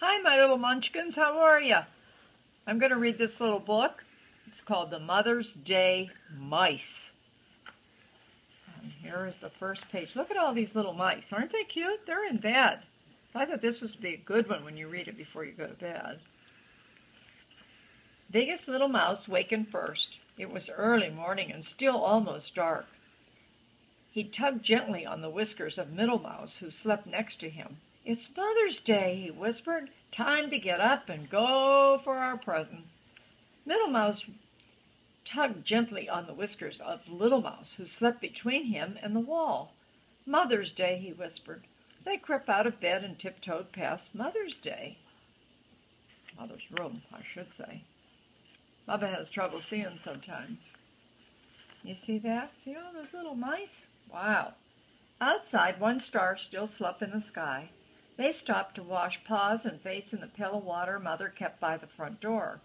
Hi, my little munchkins. How are you? I'm going to read this little book. It's called The Mother's Day Mice. And here is the first page. Look at all these little mice. Aren't they cute? They're in bed. I thought this would be a good one when you read it before you go to bed. Biggest little mouse wakened first. It was early morning and still almost dark. He tugged gently on the whiskers of Middle Mouse, who slept next to him. It's Mother's Day, he whispered. Time to get up and go for our presents. Middle Mouse tugged gently on the whiskers of Little Mouse, who slept between him and the wall. Mother's Day, he whispered. They crept out of bed and tiptoed past Mother's Day. Mother's room, I should say. Mother has trouble seeing sometimes. You see that? See all those little mice? Wow. Outside, one star still slept in the sky. They stopped to wash paws and face in the pail of water Mother kept by the front door.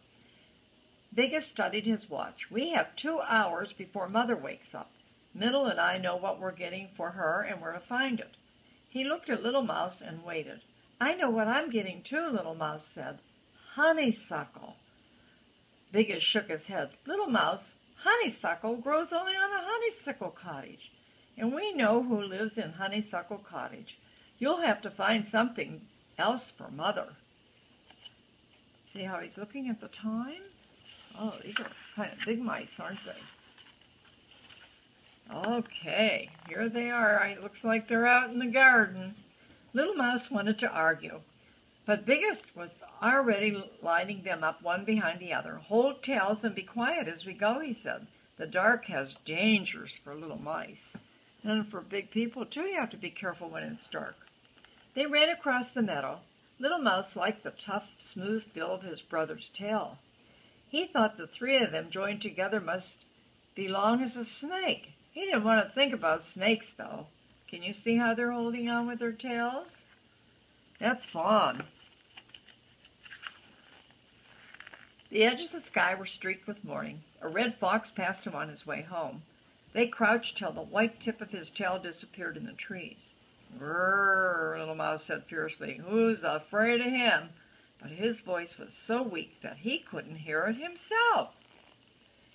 Biggest studied his watch. We have two hours before Mother wakes up. Middle and I know what we're getting for her and where to find it. He looked at Little Mouse and waited. I know what I'm getting too, Little Mouse said. Honeysuckle. Biggest shook his head. Little Mouse, honeysuckle grows only on a honeysuckle cottage and we know who lives in Honeysuckle Cottage. You'll have to find something else for Mother. See how he's looking at the time? Oh, these are kind of big mice, aren't they? Okay, here they are. It looks like they're out in the garden. Little Mouse wanted to argue, but Biggest was already lining them up one behind the other. Hold tails and be quiet as we go, he said. The dark has dangers for little mice. And for big people, too, you have to be careful when it's dark. They ran across the meadow. Little Mouse liked the tough, smooth feel of his brother's tail. He thought the three of them joined together must belong as a snake. He didn't want to think about snakes, though. Can you see how they're holding on with their tails? That's fun. The edges of the sky were streaked with morning. A red fox passed him on his way home. They crouched till the white tip of his tail disappeared in the trees. Grrr, Little Mouse said fiercely. Who's afraid of him? But his voice was so weak that he couldn't hear it himself.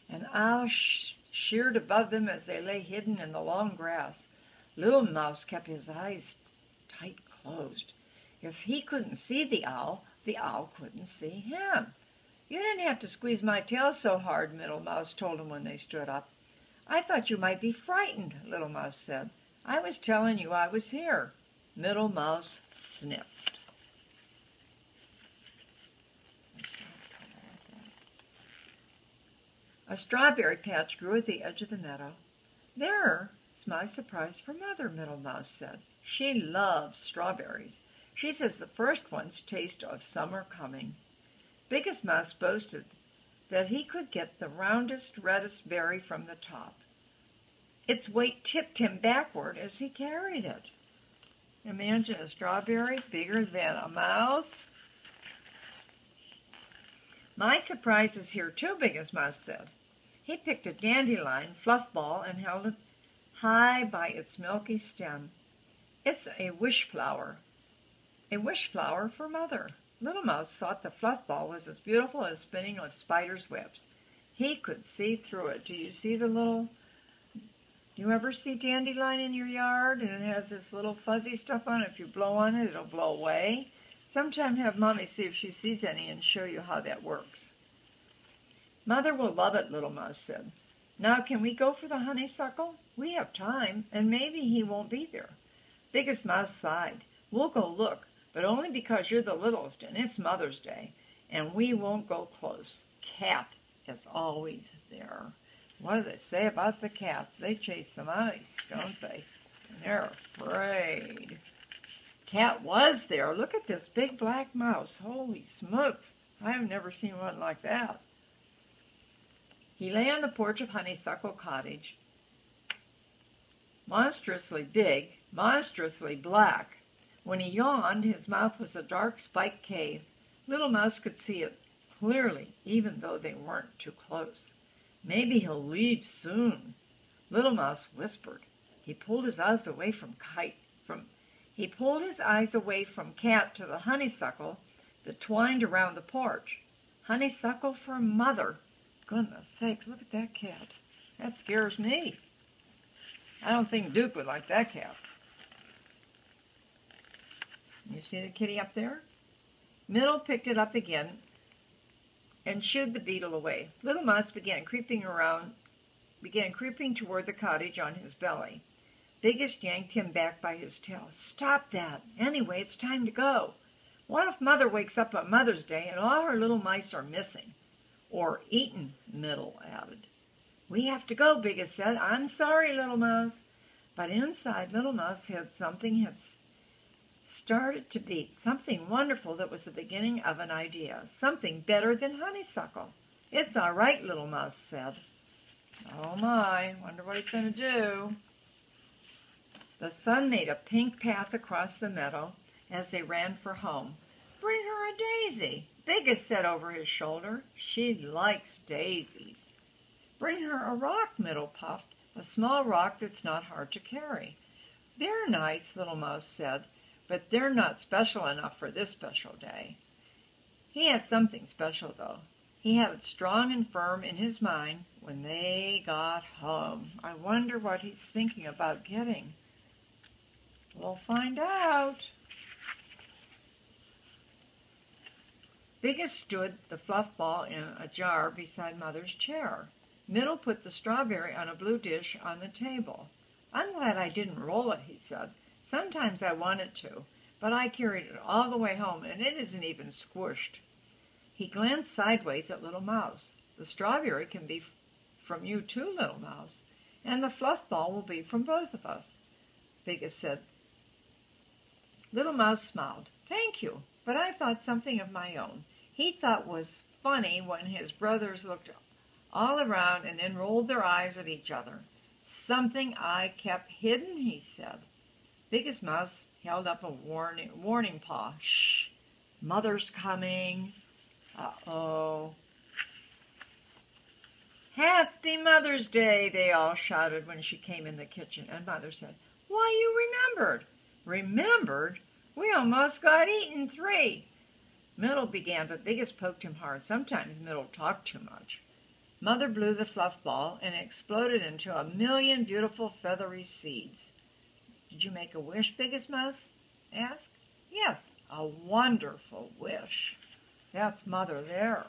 An owl sh sheared above them as they lay hidden in the long grass. Little Mouse kept his eyes tight closed. If he couldn't see the owl, the owl couldn't see him. You didn't have to squeeze my tail so hard, Middle Mouse told him when they stood up. I thought you might be frightened, Little Mouse said. I was telling you I was here. Middle Mouse sniffed. A strawberry patch grew at the edge of the meadow. There's my surprise for Mother, Middle Mouse said. She loves strawberries. She says the first ones taste of summer coming. Biggest Mouse boasted that he could get the roundest, reddest berry from the top. Its weight tipped him backward as he carried it. Imagine a strawberry bigger than a mouse. My surprise is here too, Biggest Mouse said. He picked a dandelion fluff ball and held it high by its milky stem. It's a wish flower. A wish flower for Mother. Little Mouse thought the fluff ball was as beautiful as spinning of spider's webs. He could see through it. Do you see the little... You ever see dandelion in your yard and it has this little fuzzy stuff on it? If you blow on it, it'll blow away. Sometime have Mommy see if she sees any and show you how that works. Mother will love it, Little Mouse said. Now can we go for the honeysuckle? We have time, and maybe he won't be there. Biggest Mouse sighed. We'll go look but only because you're the littlest and it's Mother's Day, and we won't go close. Cat is always there. What do they say about the cats? They chase the mice, don't they? And they're afraid. Cat was there. Look at this big black mouse. Holy smokes. I've never seen one like that. He lay on the porch of Honeysuckle Cottage, monstrously big, monstrously black, when he yawned, his mouth was a dark spiked cave. Little Mouse could see it clearly, even though they weren't too close. Maybe he'll leave soon. Little Mouse whispered. He pulled his eyes away from Kite from he pulled his eyes away from Cat to the honeysuckle, that twined around the porch. Honeysuckle for mother. Goodness sakes, look at that cat. That scares me. I don't think Duke would like that cat. You see the kitty up there? Middle picked it up again and shooed the beetle away. Little Mouse began creeping around, began creeping toward the cottage on his belly. Biggest yanked him back by his tail. Stop that! Anyway, it's time to go. What if Mother wakes up on Mother's Day and all her little mice are missing? Or eaten, Middle added. We have to go, Biggest said. I'm sorry, Little Mouse. But inside Little Mouse had something had started to beat, something wonderful that was the beginning of an idea, something better than honeysuckle. It's all right, Little Mouse said. Oh my, wonder what he's going to do. The sun made a pink path across the meadow as they ran for home. Bring her a daisy, Biggest said over his shoulder. She likes daisies. Bring her a rock, Middle puffed, a small rock that's not hard to carry. They're nice, Little Mouse said, but they're not special enough for this special day. He had something special, though. He had it strong and firm in his mind when they got home. I wonder what he's thinking about getting. We'll find out. Biggest stood the fluff ball in a jar beside Mother's chair. Middle put the strawberry on a blue dish on the table. I'm glad I didn't roll it, he said. Sometimes I wanted to, but I carried it all the way home and it isn't even squished. He glanced sideways at Little Mouse. The strawberry can be from you too, Little Mouse, and the fluff ball will be from both of us. Biggest said. Little Mouse smiled. Thank you, but I thought something of my own. He thought was funny when his brothers looked all around and then rolled their eyes at each other. Something I kept hidden, he said. Biggest Mouse held up a warning, warning paw. Shh, Mother's coming. Uh-oh. Happy Mother's Day, they all shouted when she came in the kitchen, and Mother said, Why, you remembered. Remembered? We almost got eaten three. Middle began, but Biggest poked him hard. Sometimes Middle talked too much. Mother blew the fluff ball, and it exploded into a million beautiful feathery seeds. Did you make a wish, Biggest Mouse? asked. Yes, a wonderful wish. That's Mother there.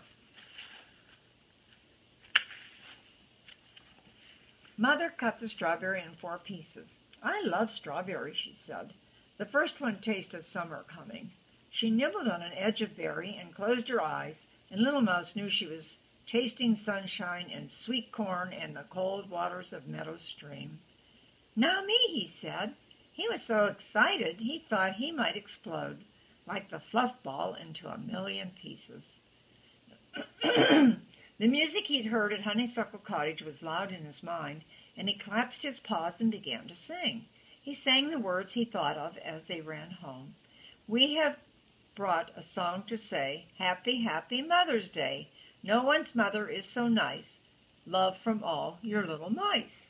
Mother cut the strawberry in four pieces. I love strawberries, she said. The first one tastes of summer coming. She nibbled on an edge of berry and closed her eyes, and Little Mouse knew she was tasting sunshine and sweet corn and the cold waters of Meadow Stream. Now me, he said. He was so excited he thought he might explode, like the fluff ball, into a million pieces. the music he'd heard at Honeysuckle Cottage was loud in his mind, and he clapped his paws and began to sing. He sang the words he thought of as they ran home. We have brought a song to say, Happy, happy Mother's Day. No one's mother is so nice. Love from all your little mice.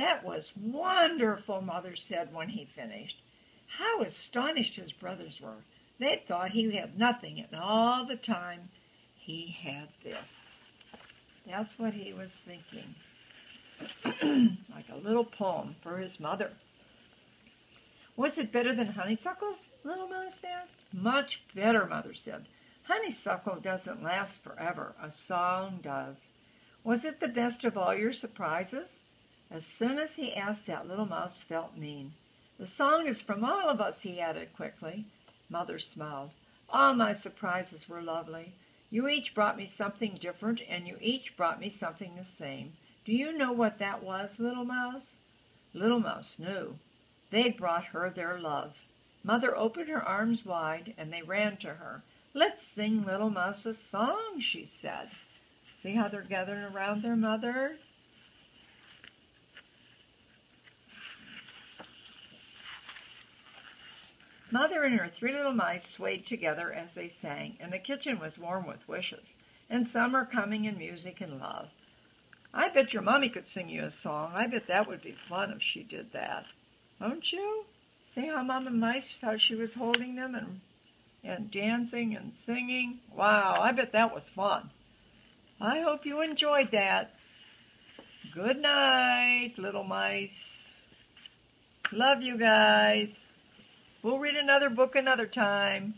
That was wonderful, Mother said when he finished. How astonished his brothers were. They thought he had nothing, and all the time he had this. That's what he was thinking. like a little poem for his mother. Was it better than honeysuckles? Little Mouse asked. Much better, Mother said. Honeysuckle doesn't last forever. A song does. Was it the best of all your surprises? As soon as he asked that, Little Mouse felt mean. The song is from all of us, he added quickly. Mother smiled. All my surprises were lovely. You each brought me something different, and you each brought me something the same. Do you know what that was, Little Mouse? Little Mouse knew. They'd brought her their love. Mother opened her arms wide, and they ran to her. Let's sing Little Mouse a song, she said. See how they're gathering around their mother? Mother and her three little mice swayed together as they sang, and the kitchen was warm with wishes, and summer coming and music and love. I bet your mommy could sing you a song. I bet that would be fun if she did that. Don't you? See how Mama Mice, how she was holding them and and dancing and singing. Wow, I bet that was fun. I hope you enjoyed that. Good night, little mice. Love you guys. We'll read another book another time.